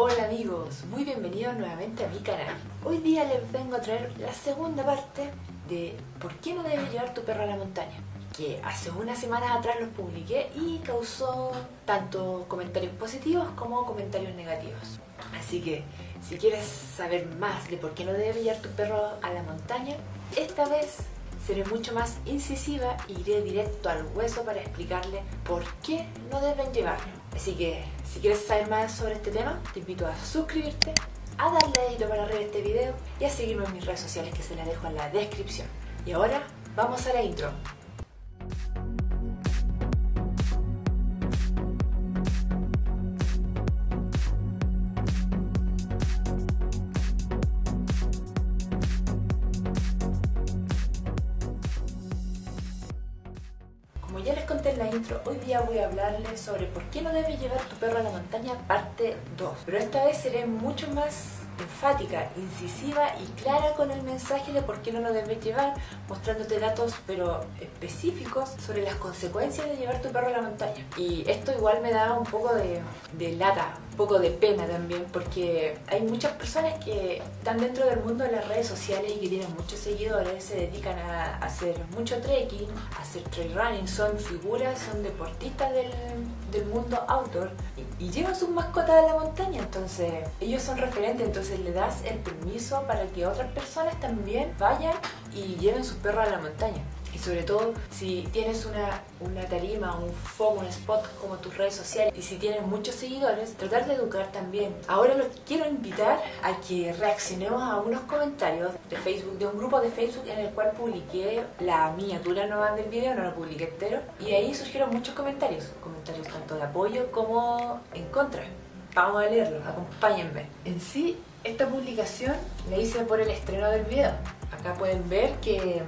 Hola amigos, muy bienvenidos nuevamente a mi canal. Hoy día les vengo a traer la segunda parte de ¿Por qué no debes llevar tu perro a la montaña? Que hace unas semanas atrás los publiqué y causó tanto comentarios positivos como comentarios negativos. Así que si quieres saber más de por qué no debes llevar tu perro a la montaña, esta vez seré mucho más incisiva y iré directo al hueso para explicarle por qué no deben llevarlo. Así que si quieres saber más sobre este tema, te invito a suscribirte, a darle dedito para arriba este video y a seguirme en mis redes sociales que se las dejo en la descripción. Y ahora vamos a la intro. Hoy día voy a hablarles sobre por qué no debes llevar tu perro a la montaña parte 2. Pero esta vez seré mucho más enfática, incisiva y clara con el mensaje de por qué no lo debes llevar, mostrándote datos pero específicos sobre las consecuencias de llevar tu perro a la montaña. Y esto igual me da un poco de, de lata, poco de pena también, porque hay muchas personas que están dentro del mundo de las redes sociales y que tienen muchos seguidores, se dedican a hacer mucho trekking, a hacer trail running, son figuras, son deportistas del, del mundo outdoor y, y llevan sus mascotas a la montaña, entonces ellos son referentes, entonces le das el permiso para que otras personas también vayan y lleven sus perros a la montaña. Y sobre todo si tienes una, una tarima, un foco, un spot como tus redes sociales y si tienes muchos seguidores, tratar de educar también. Ahora los quiero invitar a que reaccionemos a unos comentarios de Facebook, de un grupo de Facebook en el cual publiqué la miniatura nueva del video, no lo publiqué entero, y ahí surgieron muchos comentarios, comentarios tanto de apoyo como en contra. Vamos a leerlos, acompáñenme. En sí, esta publicación la hice por el estreno del video. Acá pueden ver que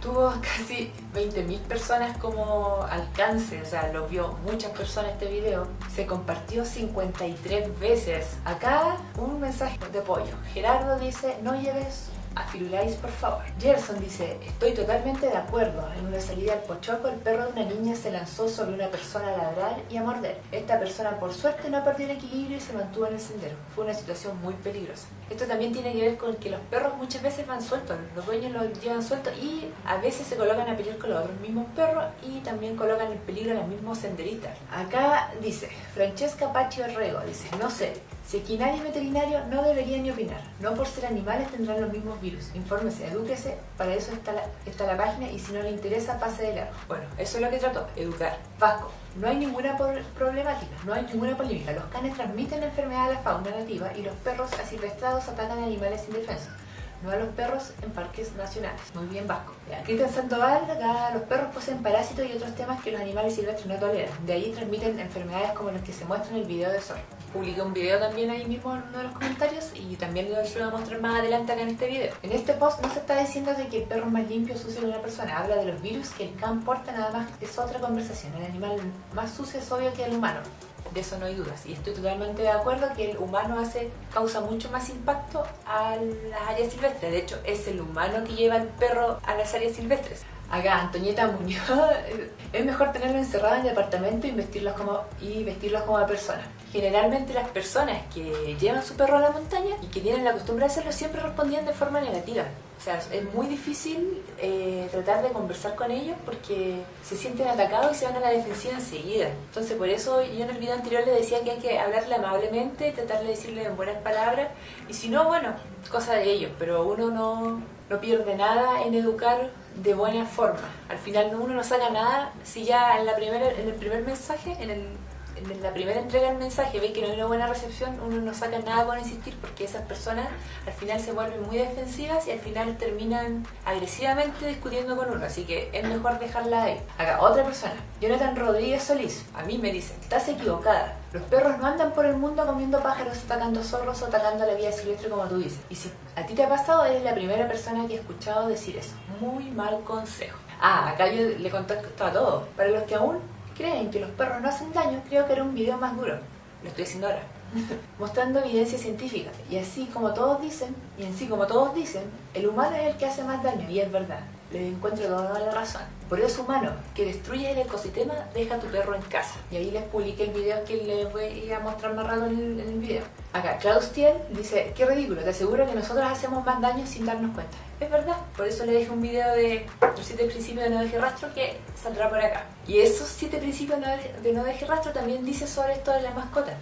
tuvo casi 20.000 personas como alcance, o sea, lo vio muchas personas este video. Se compartió 53 veces. Acá un mensaje de apoyo. Gerardo dice, no lleves a Firulais, por favor. Gerson dice, estoy totalmente de acuerdo. En una salida al Pochoco, el perro de una niña se lanzó sobre una persona a ladrar y a morder. Esta persona, por suerte, no perdió el equilibrio y se mantuvo en el sendero. Fue una situación muy peligrosa. Esto también tiene que ver con que los perros muchas veces van sueltos. Los dueños los llevan sueltos y a veces se colocan a pelear con los mismos perros y también colocan en peligro a los mismos senderistas. Acá dice, Francesca Pacho Rego, dice, no sé, si aquí nadie es veterinario, no debería ni opinar. No por ser animales tendrán los mismos virus. Infórmese, edúquese, para eso está la, está la página y si no le interesa, pase de largo. Bueno, eso es lo que trató, educar. Vasco, no hay ninguna problemática, no hay ninguna polémica. Los canes transmiten la enfermedad a la fauna nativa y los perros asilvestrados atacan animales indefensos. No a los perros en parques nacionales. Muy bien, Vasco. Cristian Sandoval, acá los perros poseen parásitos y otros temas que los animales silvestres no toleran. De ahí transmiten enfermedades como las que se muestran en el video de Sol. Publiqué un video también ahí mismo en uno de los comentarios y también lo voy a mostrar más adelante acá en este video. En este post no se está diciendo de que el perro más limpio o sucio una persona, habla de los virus que el can porta, nada más es otra conversación. El animal más sucio es obvio que el humano. De eso no hay dudas. Y estoy totalmente de acuerdo que el humano hace, causa mucho más impacto a las áreas silvestres. De hecho, es el humano que lleva al perro a las áreas silvestres. Acá, Antonieta Muñoz, es mejor tenerlo encerrado en el departamento y vestirlos como, y vestirlos como personas. Generalmente las personas que llevan su perro a la montaña y que tienen la costumbre de hacerlo siempre respondían de forma negativa. O sea, es muy difícil eh, tratar de conversar con ellos porque se sienten atacados y se van a la defensiva enseguida. Entonces, por eso yo en el video anterior le decía que hay que hablarle amablemente, tratar de decirle en buenas palabras. Y si no, bueno, cosa de ellos. Pero uno no, no pierde nada en educar de buena forma. Al final uno no saca nada si ya en, la primera, en el primer mensaje, en, el, en la primera entrega del mensaje ve que no hay una buena recepción, uno no saca nada con insistir porque esas personas al final se vuelven muy defensivas y al final terminan agresivamente discutiendo con uno. Así que es mejor dejarla ahí. Acá, otra persona, Jonathan Rodríguez Solís, a mí me dice, estás equivocada. Los perros no andan por el mundo comiendo pájaros, atacando zorros o atacando la vida silvestre como tú dices. Y si a ti te ha pasado, eres la primera persona que he escuchado decir eso. Muy mal consejo. Ah, acá yo le contesto a todos. Para los que aún creen que los perros no hacen daño, creo que era un video más duro. Lo estoy haciendo ahora. Mostrando evidencia científica. Y así como todos dicen, y en sí como todos dicen, el humano es el que hace más daño, y es verdad. Le encuentro toda la razón. Por eso humano, que destruye el ecosistema, deja a tu perro en casa. Y ahí les publiqué el video que les voy a mostrar más rato en el, video. Acá, Claustiel dice, qué ridículo, te aseguro que nosotros hacemos más daño sin darnos cuenta. Es verdad, por eso le dejé un video de los siete principios de no deje rastro que saldrá por acá. Y esos siete principios de no deje rastro también dice sobre esto de la mascota.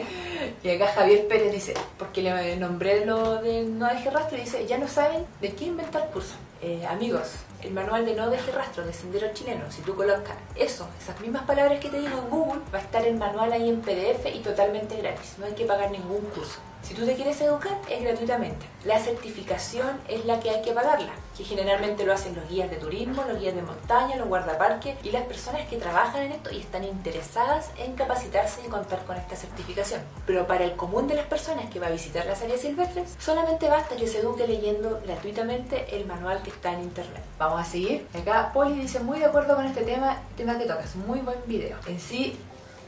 y acá Javier Pérez dice, porque le nombré lo de no deje rastro y dice, ya no saben de qué inventar curso. Eh, amigos, el manual de no deje rastro de sendero chileno, si tú colocas eso, esas mismas palabras que te digo en Google, va a estar el manual ahí en PDF y totalmente gratis. No hay que pagar ningún curso. Si tú te quieres educar, es gratuitamente. La certificación es la que hay que pagarla, que generalmente lo hacen los guías de turismo, los guías de montaña, los guardaparques y las personas que trabajan en esto y están interesadas en capacitarse y contar con esta certificación. Pero para el común de las personas que va a visitar las áreas silvestres, solamente basta que se eduque leyendo gratuitamente el manual que está en internet. Vamos a seguir. Acá Poli dice muy de acuerdo con este tema, tema que tocas, muy buen video. En sí,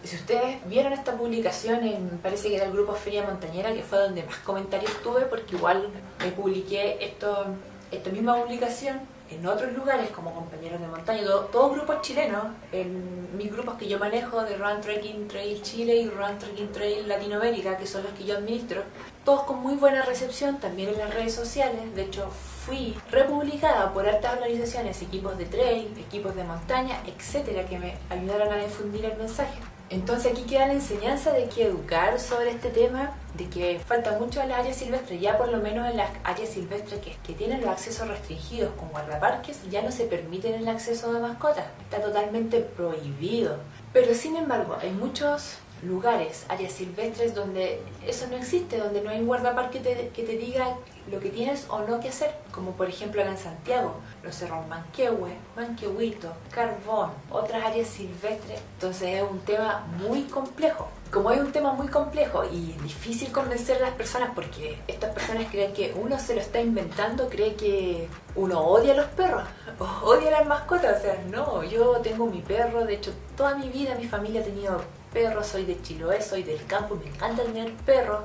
si ustedes vieron esta publicación, en, parece que era el grupo Feria Montañera, que fue donde más comentarios tuve, porque igual me publiqué esta misma publicación en otros lugares como compañeros de montaña, todos grupos chilenos, en mis grupos que yo manejo de Run Trekking Trail Chile y Run Trekking Trail Latinoamérica, que son los que yo administro, todos con muy buena recepción también en las redes sociales. De hecho, fui republicada por altas organizaciones, equipos de trail, equipos de montaña, etcétera, que me ayudaron a difundir el mensaje. Entonces aquí queda la enseñanza de que educar sobre este tema, de que falta mucho en las áreas silvestres, ya por lo menos en las áreas silvestres que, tienen los accesos restringidos como guardaparques, ya no se permiten el acceso de mascotas, está totalmente prohibido. Pero sin embargo, hay muchos lugares, áreas silvestres donde eso no existe, donde no hay un guardaparque que te, que te diga lo que tienes o no que hacer, como por ejemplo acá en Santiago, los cerros Manquehue, Manquehuito, Carbón, otras áreas silvestres. Entonces es un tema muy complejo. Como es un tema muy complejo y difícil convencer a las personas porque estas personas creen que uno se lo está inventando, cree que uno odia a los perros, odia a las mascotas. O sea, no, yo tengo mi perro, de hecho toda mi vida mi familia ha tenido perros, soy de Chiloé, soy del campo me encanta tener perros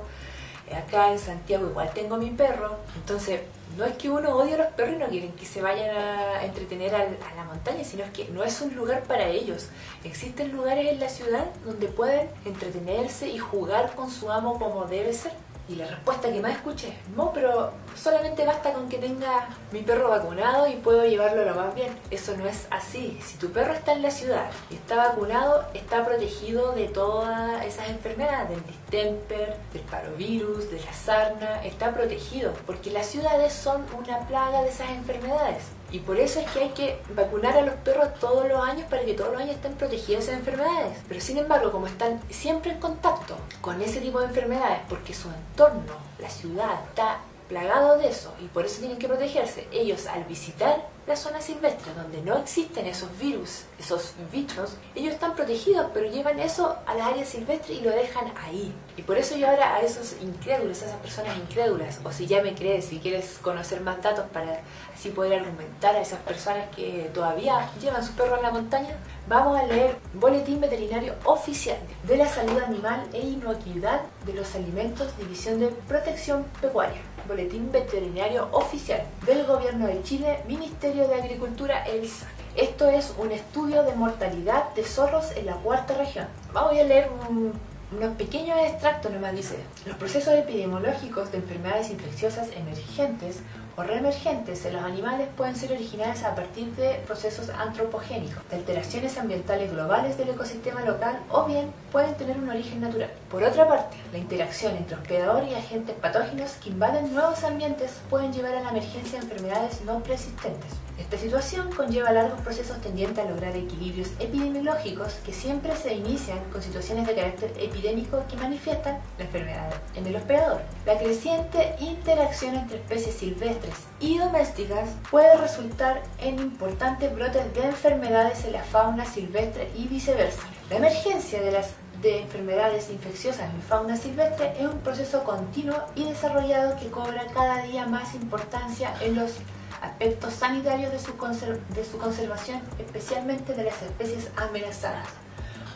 acá en Santiago igual tengo mi perro, entonces no es que uno odie a los perros y no quieren que se vayan a entretener a, la montaña, sino es que no es un lugar para ellos. Existen lugares en la ciudad donde pueden entretenerse y jugar con su amo como debe ser. Y la respuesta que más escuché, no, pero solamente basta con que tenga mi perro vacunado y puedo llevarlo lo más bien. Eso no es así. Si tu perro está en la ciudad y está vacunado, está protegido de todas esas enfermedades, del distemper, del parovirus, de la sarna, está protegido, porque las ciudades son una plaga de esas enfermedades. Y por eso es que hay que vacunar a los perros todos los años para que todos los años estén protegidos de enfermedades. Pero sin embargo, como están siempre en contacto con ese tipo de enfermedades, porque su entorno, la ciudad, está plagado de eso y por eso tienen que protegerse, ellos al visitar la zona silvestre donde no existen esos virus, esos bichos, ellos están protegidos, pero llevan eso a la área silvestre y lo dejan ahí. Y por eso yo ahora a esos incrédulos, a esas personas incrédulas, o si ya me crees, si quieres conocer más datos para así poder argumentar a esas personas que todavía llevan su perro a la montaña, vamos a leer Boletín Veterinario Oficial de la Salud Animal e Inocuidad de los Alimentos, División de Protección Pecuaria. Boletín Veterinario Oficial del Gobierno de Chile, Ministerio de Agricultura, el Esto es un estudio de mortalidad de zorros en la cuarta región. Vamos a leer un, unos pequeños extractos nomás dice. Los procesos epidemiológicos de enfermedades infecciosas emergentes o reemergentes en los animales pueden ser originales a partir de procesos antropogénicos, de alteraciones ambientales globales del ecosistema local o bien pueden tener un origen natural. Por otra parte, la interacción entre hospedador y agentes patógenos que invaden nuevos ambientes pueden llevar a la emergencia de enfermedades no persistentes. Esta situación conlleva largos procesos tendientes a lograr equilibrios epidemiológicos que siempre se inician con situaciones de carácter epidémico que manifiestan la enfermedad en el hospedador. La creciente interacción entre especies silvestres y domésticas puede resultar en importantes brotes de enfermedades en la fauna silvestre y viceversa. La emergencia de las de enfermedades infecciosas en fauna silvestre es un proceso continuo y desarrollado que cobra cada día más importancia en los aspectos sanitarios de su, de su conservación, especialmente de las especies amenazadas.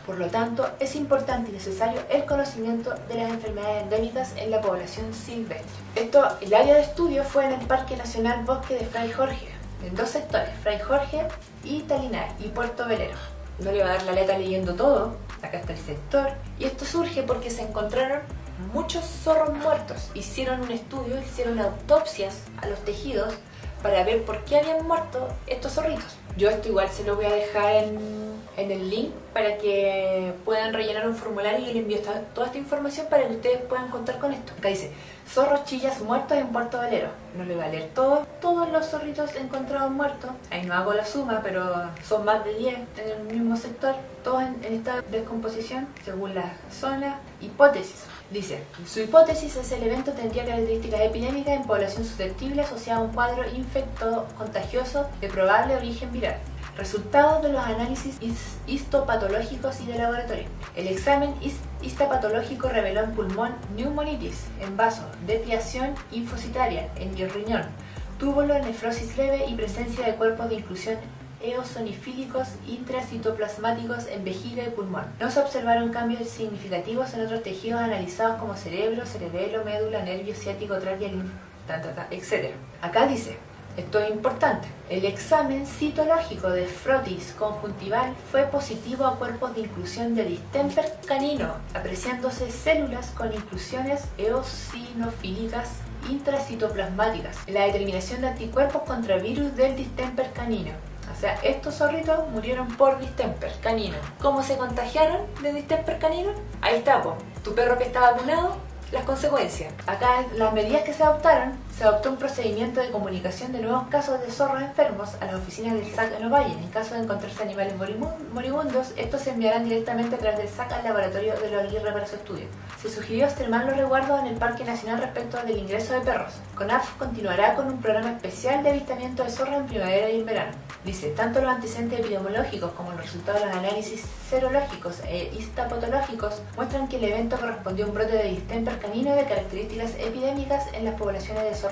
Por lo tanto, es importante y necesario el conocimiento de las enfermedades endémicas en la población silvestre. Esto, el área de estudio fue en el Parque Nacional Bosque de Fray Jorge, en dos sectores, Fray Jorge y Talinay y Puerto Velero. No le va a dar la letra leyendo todo, acá está el sector, y esto surge porque se encontraron muchos zorros muertos. Hicieron un estudio, hicieron autopsias a los tejidos para ver por qué habían muerto estos zorritos. Yo esto igual se lo voy a dejar en, el link para que puedan rellenar un formulario y le envío toda esta información para que ustedes puedan contar con esto. Acá dice, zorros chillas muertos en Puerto Valero. No le voy a leer todo, todos los zorritos encontrados muertos. Ahí no hago la suma, pero son más de 10 en el mismo sector, todos en, en esta descomposición, según la zona. Hipótesis. Dice, su hipótesis es el evento tendría características epidémicas en población susceptible asociada a un cuadro infecto contagioso de probable origen viral. Resultados de los análisis histopatológicos y de laboratorio. El examen histopatológico reveló en pulmón neumonitis, en vaso, depiación infocitaria en el riñón, túbulo, nefrosis leve y presencia de cuerpos de inclusión eosinofílicos intracitoplasmáticos en vejiga y pulmón. No se observaron cambios significativos en otros tejidos analizados como cerebro, cerebelo, médula, nervio ciático, tráquea, etc. Acá dice, esto es importante. El examen citológico de frotis conjuntival fue positivo a cuerpos de inclusión de distemper canino, apreciándose células con inclusiones eosinofílicas intracitoplasmáticas. La determinación de anticuerpos contra virus del distemper canino. O sea, estos zorritos murieron por distemper canino. ¿Cómo se contagiaron de distemper canino? Ahí está, tu perro que está vacunado las consecuencias. Acá las medidas que se adoptaron, se adoptó un procedimiento de comunicación de nuevos casos de zorros enfermos a las oficinas del SAC en Ovalle. En caso de encontrarse animales moribundos, estos se enviarán directamente a través del SAC al laboratorio de los Aguirre para su estudio. Se sugirió extremar los resguardos en el Parque Nacional respecto del ingreso de perros. CONAF continuará con un programa especial de avistamiento de zorros en primavera y en verano. Dice, tanto los antecedentes epidemiológicos como los resultados de los análisis serológicos e histopatológicos muestran que el evento correspondió a un brote de distemper canino de características epidémicas en las poblaciones de zorros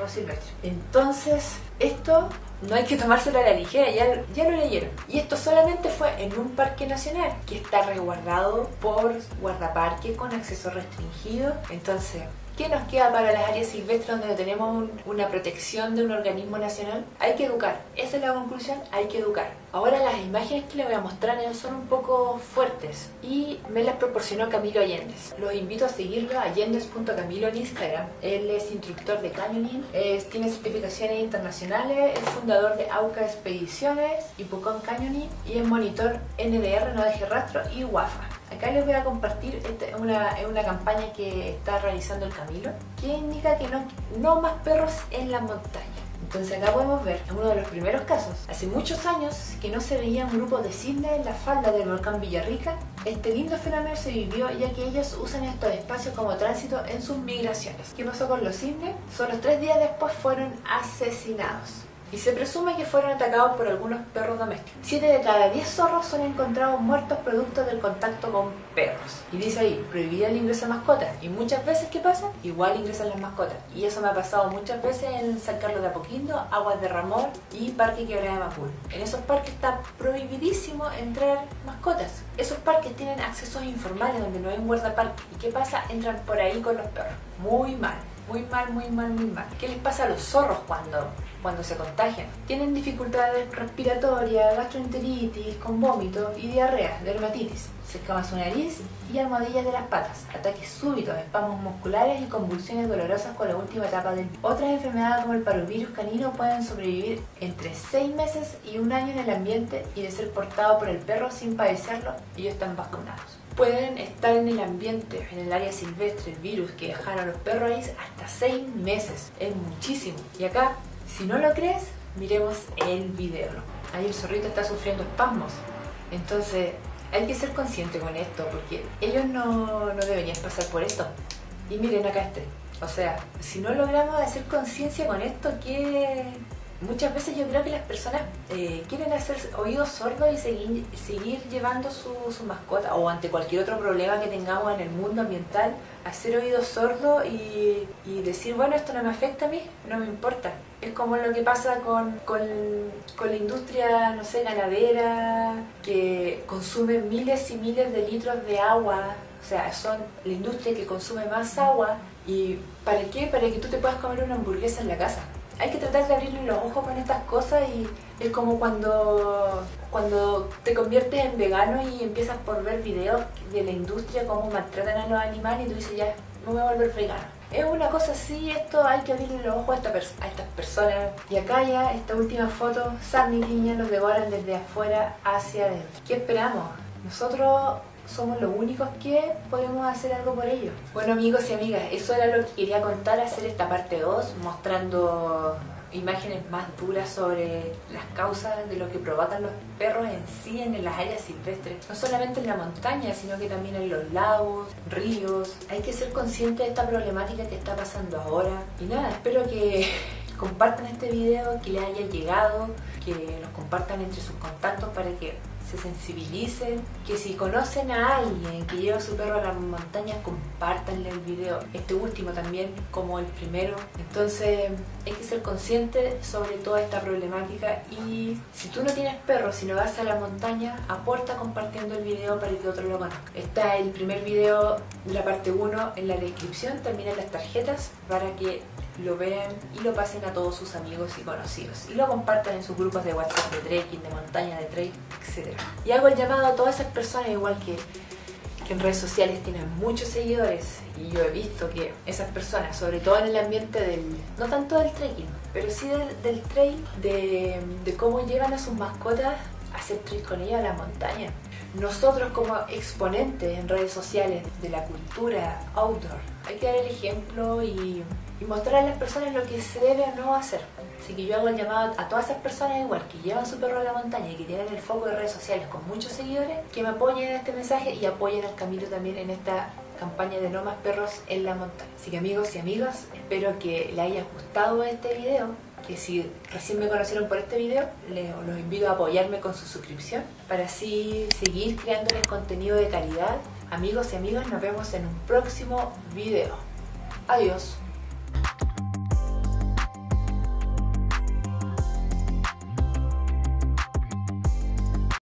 Entonces, esto no hay que tomárselo a la ligera, ya, ya lo leyeron. Y esto solamente fue en un parque nacional que está resguardado por guardaparque con acceso restringido. Entonces, ¿Qué nos queda para las áreas silvestres donde tenemos una protección de un organismo nacional? Hay que educar. Esa es la conclusión, hay que educar. Ahora las imágenes que les voy a mostrar son un poco fuertes y me las proporcionó Camilo Allendez. Los invito a seguirlo, allendez.camilo en Instagram. Él es instructor de canyoning, tiene certificaciones internacionales, es fundador de AUCA Expediciones y Pucón Canyoning y es monitor NDR, No Deje Rastro y WAFA. Acá les voy a compartir este, una, una campaña que está realizando el Camilo, que indica que no, no más perros en la montaña. Entonces acá podemos ver en uno de los primeros casos, hace muchos años que no se veía un grupo de cisnes en la falda del volcán Villarrica, este lindo fenómeno se vivió ya que ellos usan estos espacios como tránsito en sus migraciones. ¿Qué pasó con los cisnes? Solo tres días después fueron asesinados y se presume que fueron atacados por algunos perros domésticos. Siete de cada diez zorros son encontrados muertos producto del contacto con perros. Y dice ahí, prohibida el ingreso de mascotas. Y muchas veces, ¿qué pasa? Igual ingresan las mascotas. Y eso me ha pasado muchas veces en San Carlos de Apoquindo, Aguas de Ramón y Parque Quebrada de Macul. En esos parques está prohibidísimo entrar mascotas. Esos parques tienen accesos informales donde no hay un guardaparque. ¿Y qué pasa? Entran por ahí con los perros. Muy mal. Muy mal, muy mal, muy mal. ¿Qué les pasa a los zorros cuando cuando se contagian. Tienen dificultades respiratorias, gastroenteritis, con vómito y diarrea, dermatitis. Se escama su nariz y almohadillas de las patas, ataques súbitos, espasmos musculares y convulsiones dolorosas con la última etapa del Otras enfermedades como el parovirus canino pueden sobrevivir entre 6 meses y un año en el ambiente y de ser portado por el perro sin padecerlo, ellos están vacunados pueden estar en el ambiente, en el área silvestre, el virus que dejaron a los perros ahí hasta 6 meses. Es muchísimo. Y acá si no lo crees, miremos el video. Ahí el zorrito está sufriendo espasmos. Entonces, hay que ser consciente con esto, porque ellos no, no deberían pasar por esto. Y miren acá este. O sea, si no logramos hacer conciencia con esto, que muchas veces yo creo que las personas eh, quieren hacer oídos sordos y seguir, seguir llevando su, su, mascota o ante cualquier otro problema que tengamos en el mundo ambiental, hacer oídos sordos y, y, decir, bueno, esto no me afecta a mí, no me importa. Es como lo que pasa con, con, con la industria, no sé, ganadera, que consume miles y miles de litros de agua. O sea, son la industria que consume más agua. ¿Y para qué? Para que tú te puedas comer una hamburguesa en la casa hay que tratar de abrirle los ojos con estas cosas y es como cuando, cuando te conviertes en vegano y empiezas por ver videos de la industria, cómo maltratan a los animales y tú dices ya, me voy a volver vegano. Es una cosa así, esto hay que abrirle los ojos a estas personas. Y acá ya, esta última foto, Sandy y Niña los devoran desde afuera hacia adentro. ¿Qué esperamos? Nosotros somos los únicos que podemos hacer algo por ellos. Bueno amigos y amigas, eso era lo que quería contar, hacer esta parte 2, mostrando imágenes más duras sobre las causas de lo que provocan los perros en sí en las áreas silvestres. No solamente en la montaña, sino que también en los lagos, ríos. Hay que ser consciente de esta problemática que está pasando ahora. Y nada, espero que compartan este video, que les haya llegado, que los compartan entre sus contactos para que se sensibilicen, que si conocen a alguien que lleva a su perro a la montaña, compártanle el video. Este último también, como el primero. Entonces hay que ser consciente sobre toda esta problemática y si tú no tienes perro, si no vas a la montaña, aporta compartiendo el video para que otro lo conozca. Está el primer video de la parte 1 en la descripción, también en las tarjetas para que lo vean y lo pasen a todos sus amigos y conocidos y lo compartan en sus grupos de WhatsApp de trekking, de montaña, de trail, etc. Y hago el llamado a todas esas personas igual que, que en redes sociales tienen muchos seguidores y yo he visto que esas personas, sobre todo en el ambiente del, no tanto del trekking, pero sí del, del trail, de, de cómo llevan a sus mascotas a hacer trail con ellas a la montaña. Nosotros como exponentes en redes sociales de la cultura outdoor, hay que dar el ejemplo y y mostrar a las personas lo que se debe o no hacer. Así que yo hago el llamado a todas esas personas igual que llevan su perro a la montaña y que tienen el foco de redes sociales con muchos seguidores, que me apoyen en este mensaje y apoyen al Camilo también en esta campaña de no más perros en la montaña. Así que amigos y amigas, espero que les haya gustado este video, que si recién me conocieron por este video, les, los invito a apoyarme con su suscripción para así seguir creándoles contenido de calidad. Amigos y amigas, nos vemos en un próximo video. Adiós.